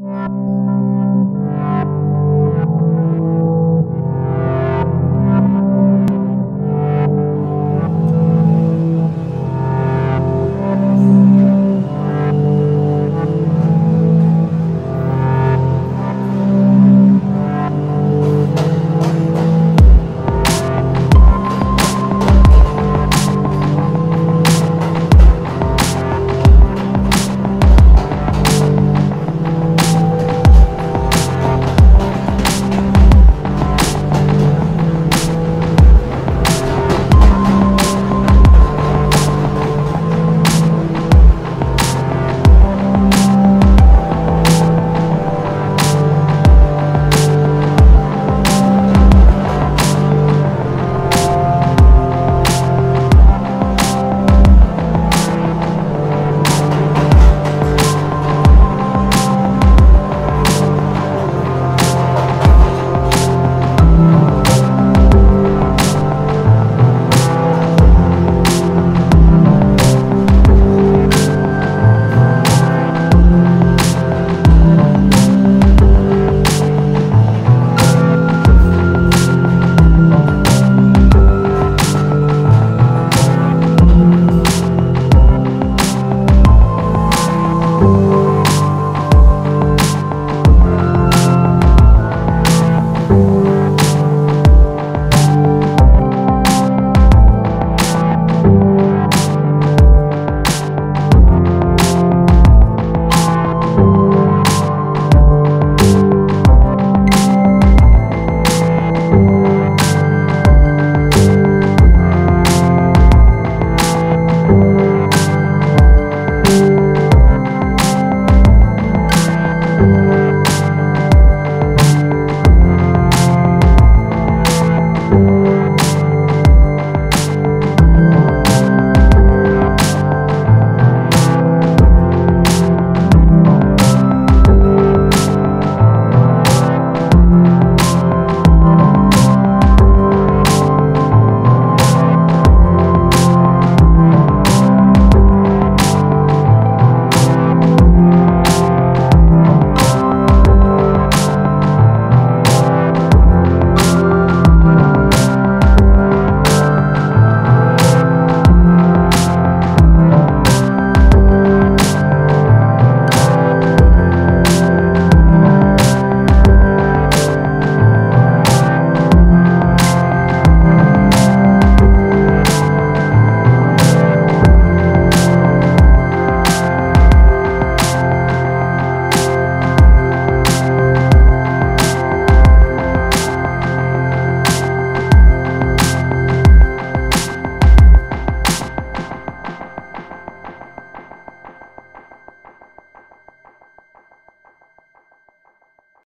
Música